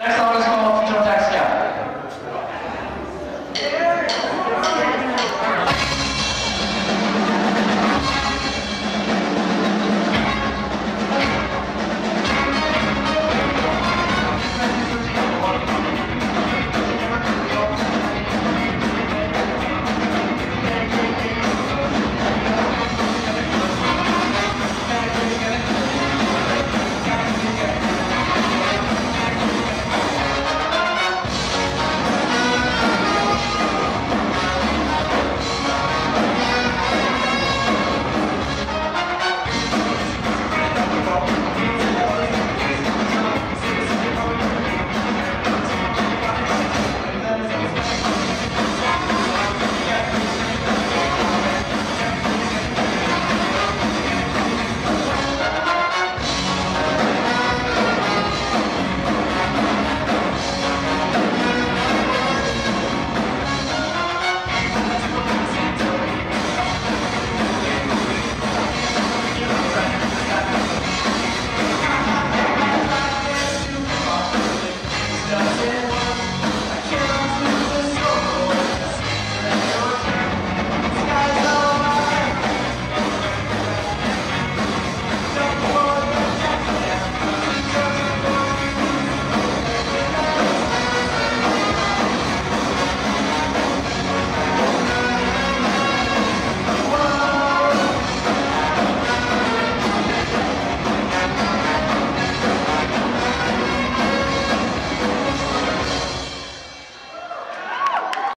Next song is called Future Tax cap.